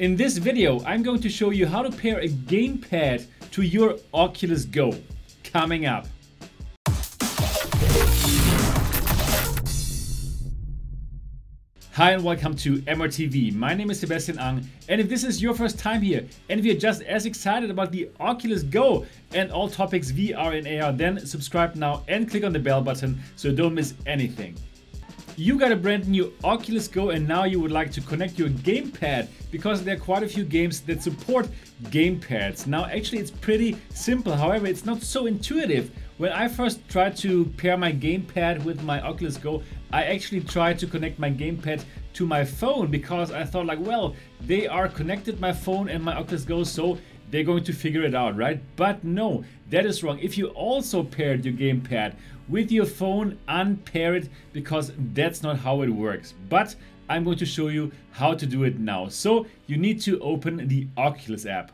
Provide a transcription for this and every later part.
In this video, I'm going to show you how to pair a gamepad to your Oculus Go. Coming up. Hi and welcome to MRTV. My name is Sebastian Ang and if this is your first time here and if you're just as excited about the Oculus Go and all topics VR and AR then subscribe now and click on the bell button so you don't miss anything you got a brand new Oculus Go and now you would like to connect your gamepad because there are quite a few games that support gamepads. Now actually it's pretty simple, however it's not so intuitive. When I first tried to pair my gamepad with my Oculus Go, I actually tried to connect my gamepad to my phone because I thought like, well, they are connected my phone and my Oculus Go, so they're going to figure it out, right? But no, that is wrong. If you also paired your gamepad with your phone, unpair it because that's not how it works. But I'm going to show you how to do it now. So you need to open the Oculus app.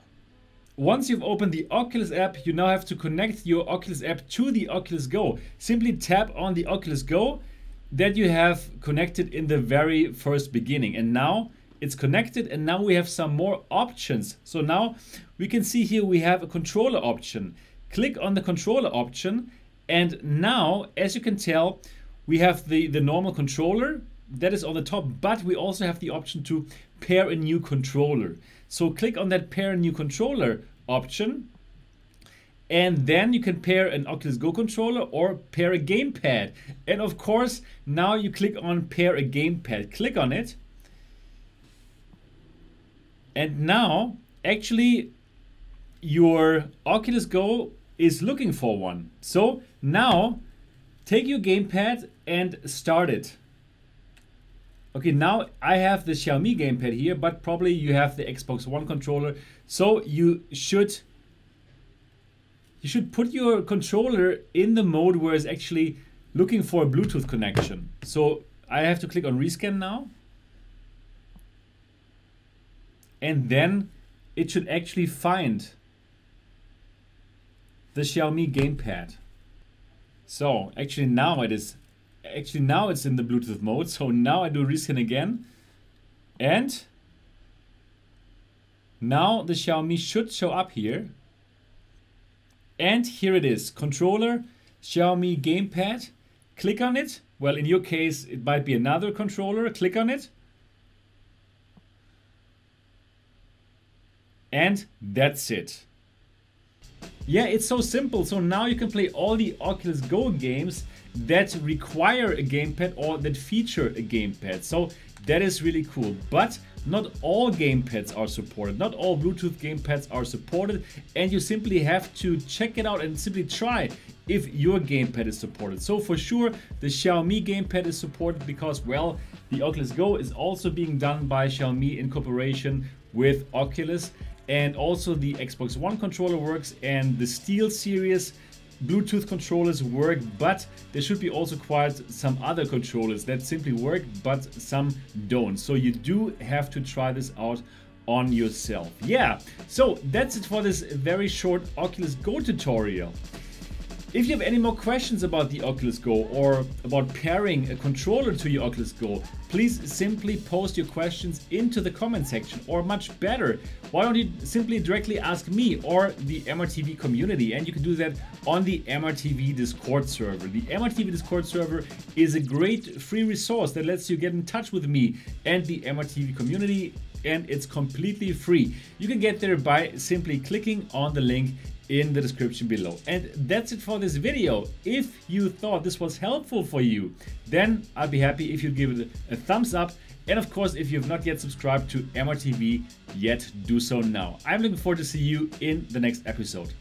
Once you've opened the Oculus app, you now have to connect your Oculus app to the Oculus Go. Simply tap on the Oculus Go that you have connected in the very first beginning. And now it's connected and now we have some more options. So now we can see here we have a controller option. Click on the controller option and now, as you can tell, we have the, the normal controller that is on the top, but we also have the option to pair a new controller. So click on that pair a new controller option and then you can pair an Oculus Go controller or pair a gamepad. And of course, now you click on pair a gamepad. Click on it. And now, actually, your Oculus Go is looking for one. So now take your gamepad and start it. Okay, now I have the Xiaomi gamepad here, but probably you have the Xbox One controller. So you should you should put your controller in the mode where it's actually looking for a Bluetooth connection. So I have to click on rescan now. And then it should actually find the Xiaomi gamepad. So actually now it is actually now it's in the Bluetooth mode. So now I do rescan again. And now the Xiaomi should show up here. And here it is, controller, Xiaomi gamepad. Click on it. Well, in your case, it might be another controller. Click on it. And that's it. Yeah, it's so simple. So now you can play all the Oculus Go games that require a gamepad or that feature a gamepad. So that is really cool. But not all gamepads are supported. Not all Bluetooth gamepads are supported. And you simply have to check it out and simply try if your gamepad is supported. So for sure, the Xiaomi gamepad is supported because, well, the Oculus Go is also being done by Xiaomi in cooperation with Oculus and also the Xbox One controller works and the SteelSeries Bluetooth controllers work, but there should be also quite some other controllers that simply work, but some don't. So you do have to try this out on yourself. Yeah, so that's it for this very short Oculus Go tutorial. If you have any more questions about the Oculus Go or about pairing a controller to your Oculus Go, please simply post your questions into the comment section or much better, why don't you simply directly ask me or the MRTV community and you can do that on the MRTV Discord server. The MRTV Discord server is a great free resource that lets you get in touch with me and the MRTV community and it's completely free. You can get there by simply clicking on the link in the description below. And that's it for this video. If you thought this was helpful for you, then I'd be happy if you give it a thumbs up. And of course, if you've not yet subscribed to MRTV yet, do so now. I'm looking forward to see you in the next episode.